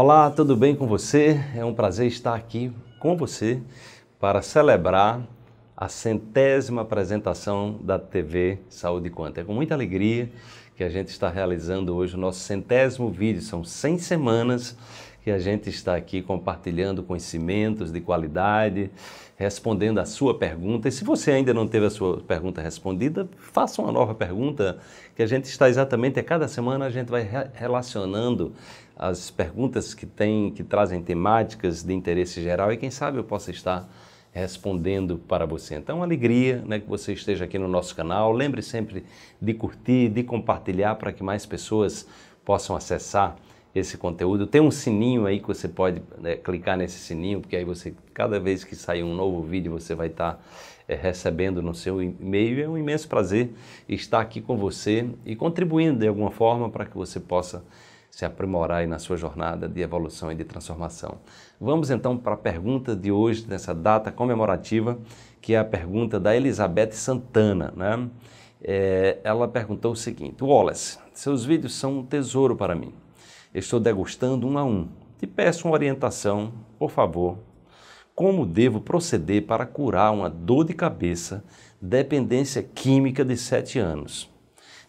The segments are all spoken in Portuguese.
Olá, tudo bem com você? É um prazer estar aqui com você para celebrar a centésima apresentação da TV Saúde Quanto. É com muita alegria que a gente está realizando hoje o nosso centésimo vídeo. São 100 semanas que a gente está aqui compartilhando conhecimentos de qualidade, respondendo a sua pergunta. E se você ainda não teve a sua pergunta respondida, faça uma nova pergunta, que a gente está exatamente a cada semana a gente vai relacionando as perguntas que tem, que trazem temáticas de interesse geral e quem sabe eu possa estar respondendo para você. Então, alegria né, que você esteja aqui no nosso canal. Lembre sempre de curtir, de compartilhar para que mais pessoas possam acessar esse conteúdo. Tem um sininho aí que você pode né, clicar nesse sininho, porque aí você, cada vez que sair um novo vídeo, você vai estar é, recebendo no seu e-mail. É um imenso prazer estar aqui com você e contribuindo de alguma forma para que você possa se aprimorar na sua jornada de evolução e de transformação. Vamos então para a pergunta de hoje, nessa data comemorativa, que é a pergunta da Elizabeth Santana. Né? É, ela perguntou o seguinte: Wallace, seus vídeos são um tesouro para mim. Estou degustando um a um. Te peço uma orientação, por favor. Como devo proceder para curar uma dor de cabeça, dependência química de 7 anos?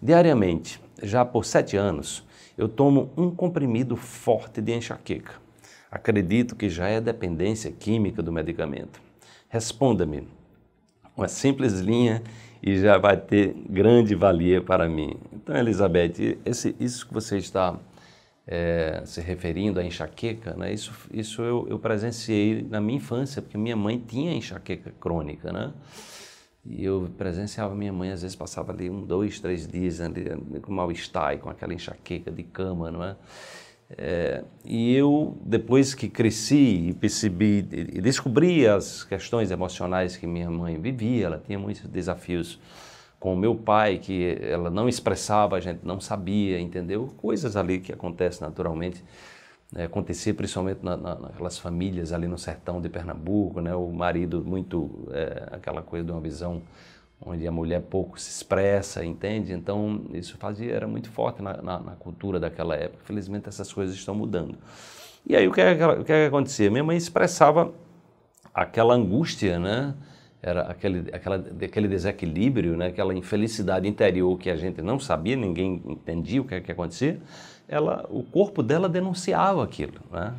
Diariamente, já por 7 anos, eu tomo um comprimido forte de enxaqueca. Acredito que já é dependência química do medicamento. Responda-me. Uma simples linha e já vai ter grande valia para mim. Então, Elizabeth, esse, isso que você está é, se referindo à enxaqueca, né? isso, isso eu, eu, presenciei na minha infância, porque minha mãe tinha enxaqueca crônica, né? E eu presenciava minha mãe, às vezes passava ali um, dois, três dias ali, com mal-estar, com aquela enxaqueca de cama, não é? é? e eu, depois que cresci e percebi e descobri as questões emocionais que minha mãe vivia, ela tinha muitos desafios com o meu pai, que ela não expressava, a gente não sabia, entendeu? Coisas ali que acontecem naturalmente. É, acontecia principalmente na, na, naquelas famílias ali no sertão de Pernambuco, né? O marido muito, é, aquela coisa de uma visão onde a mulher pouco se expressa, entende? Então isso fazia, era muito forte na, na, na cultura daquela época. Felizmente essas coisas estão mudando. E aí o que, é, é que acontecia? Minha mãe expressava aquela angústia, né? era aquele, aquela, aquele desequilíbrio, né? aquela infelicidade interior que a gente não sabia, ninguém entendia o que, é que acontecia, ela, o corpo dela denunciava aquilo. Né?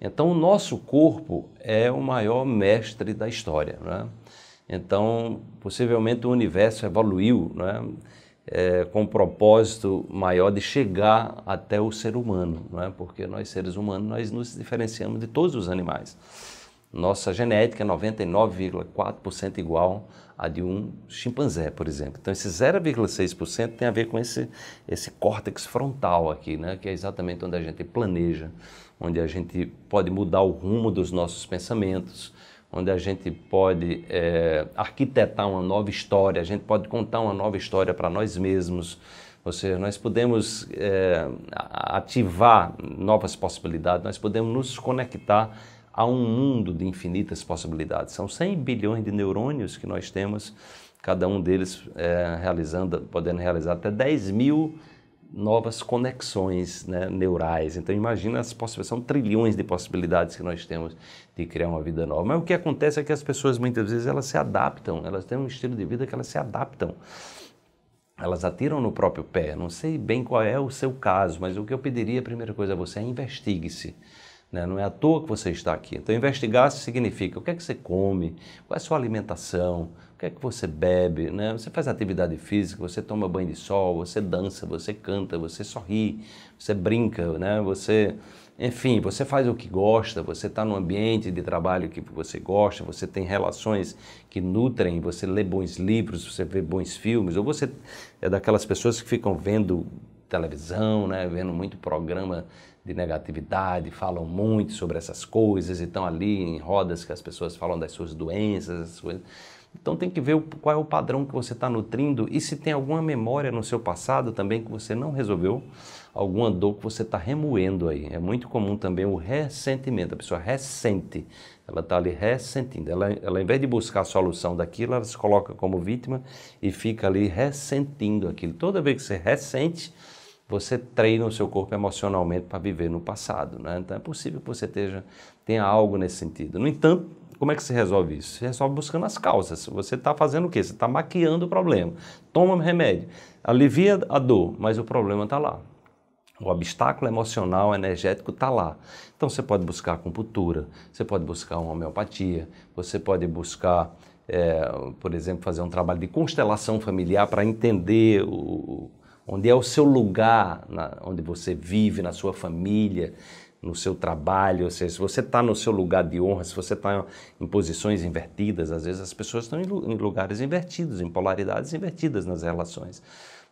Então, o nosso corpo é o maior mestre da história. Né? Então, possivelmente o universo evoluiu né? É, com um propósito maior de chegar até o ser humano, não é? porque nós seres humanos nós nos diferenciamos de todos os animais. Nossa genética é 99,4% igual a de um chimpanzé, por exemplo. Então, esse 0,6% tem a ver com esse, esse córtex frontal aqui, né? que é exatamente onde a gente planeja, onde a gente pode mudar o rumo dos nossos pensamentos, onde a gente pode é, arquitetar uma nova história, a gente pode contar uma nova história para nós mesmos. Ou seja, nós podemos é, ativar novas possibilidades, nós podemos nos conectar a um mundo de infinitas possibilidades. São 100 bilhões de neurônios que nós temos, cada um deles é, realizando, podendo realizar até 10 mil novas conexões né, neurais. Então imagina as possibilidades, são trilhões de possibilidades que nós temos de criar uma vida nova. Mas o que acontece é que as pessoas muitas vezes elas se adaptam, elas têm um estilo de vida que elas se adaptam. Elas atiram no próprio pé. Não sei bem qual é o seu caso, mas o que eu pediria, a primeira coisa a você é investigue-se. Né? Não é à toa que você está aqui. Então, investigar significa o que é que você come, qual é a sua alimentação, o que é que você bebe, né? você faz atividade física, você toma banho de sol, você dança, você canta, você sorri, você brinca, né? você, enfim, você faz o que gosta, você está no ambiente de trabalho que você gosta, você tem relações que nutrem, você lê bons livros, você vê bons filmes, ou você é daquelas pessoas que ficam vendo televisão, né? vendo muito programa de negatividade, falam muito sobre essas coisas e estão ali em rodas que as pessoas falam das suas doenças. Suas... Então tem que ver qual é o padrão que você está nutrindo e se tem alguma memória no seu passado também que você não resolveu, alguma dor que você está remoendo aí. É muito comum também o ressentimento, a pessoa ressente, ela está ali ressentindo. Ela, ela, em vez de buscar a solução daquilo, ela se coloca como vítima e fica ali ressentindo aquilo. Toda vez que você ressente, você treina o seu corpo emocionalmente para viver no passado. Né? Então é possível que você esteja, tenha algo nesse sentido. No entanto, como é que se resolve isso? Se resolve buscando as causas. Você está fazendo o quê? Você está maquiando o problema. Toma remédio, alivia a dor, mas o problema está lá. O obstáculo emocional, energético está lá. Então você pode buscar acupuntura, você pode buscar uma homeopatia, você pode buscar, é, por exemplo, fazer um trabalho de constelação familiar para entender o, onde é o seu lugar, na, onde você vive, na sua família, no seu trabalho, ou seja, se você está no seu lugar de honra, se você está em posições invertidas, às vezes as pessoas estão em lugares invertidos, em polaridades invertidas nas relações.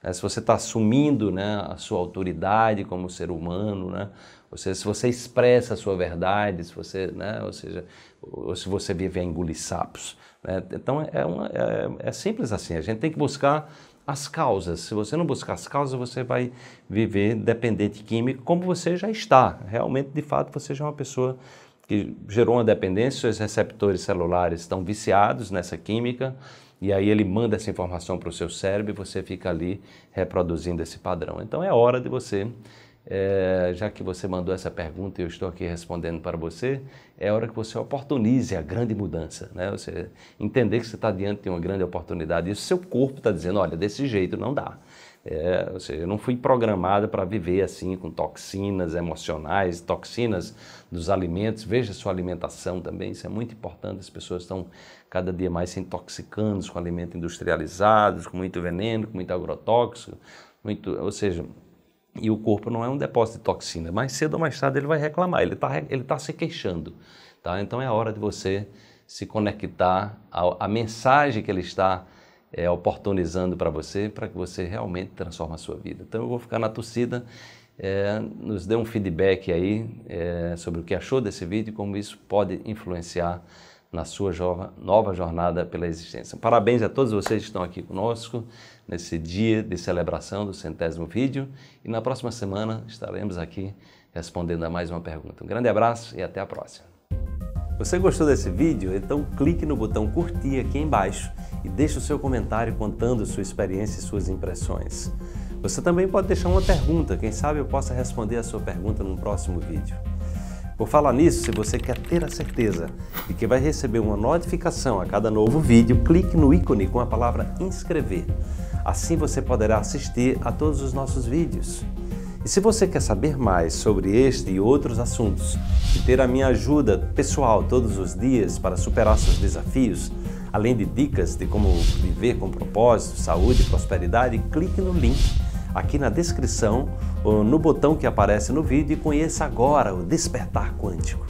Né? Se você está assumindo né, a sua autoridade como ser humano, né? ou seja, se você expressa a sua verdade, se você, né, ou seja, ou se você vive a engolir sapos. Né? Então é, uma, é, é simples assim, a gente tem que buscar as causas. Se você não buscar as causas, você vai viver dependente químico, como você já está. Realmente, de fato, você já é uma pessoa que gerou uma dependência, seus receptores celulares estão viciados nessa química, e aí ele manda essa informação para o seu cérebro e você fica ali reproduzindo esse padrão. Então é hora de você é, já que você mandou essa pergunta e eu estou aqui respondendo para você, é hora que você oportunize a grande mudança, né? Você entender que você está diante de uma grande oportunidade e o seu corpo está dizendo, olha, desse jeito não dá. É, ou seja, eu não fui programado para viver assim com toxinas emocionais, toxinas dos alimentos. Veja sua alimentação também, isso é muito importante. As pessoas estão cada dia mais se intoxicando com alimentos industrializados, com muito veneno, com muito agrotóxico, muito, ou seja, e o corpo não é um depósito de toxina. Mais cedo ou mais tarde ele vai reclamar, ele está ele tá se queixando. Tá? Então é hora de você se conectar à, à mensagem que ele está é, oportunizando para você, para que você realmente transforme a sua vida. Então eu vou ficar na torcida, é, nos dê um feedback aí é, sobre o que achou desse vídeo e como isso pode influenciar na sua nova jornada pela existência. Parabéns a todos vocês que estão aqui conosco nesse dia de celebração do centésimo vídeo e na próxima semana estaremos aqui respondendo a mais uma pergunta. Um grande abraço e até a próxima. Você gostou desse vídeo? Então clique no botão curtir aqui embaixo e deixe o seu comentário contando sua experiência e suas impressões. Você também pode deixar uma pergunta, quem sabe eu possa responder a sua pergunta num próximo vídeo. Por falar nisso, se você quer ter a certeza de que vai receber uma notificação a cada novo vídeo, clique no ícone com a palavra inscrever. Assim você poderá assistir a todos os nossos vídeos. E se você quer saber mais sobre este e outros assuntos e ter a minha ajuda pessoal todos os dias para superar seus desafios, além de dicas de como viver com propósito, saúde e prosperidade, clique no link aqui na descrição no botão que aparece no vídeo e conheça agora o Despertar Quântico.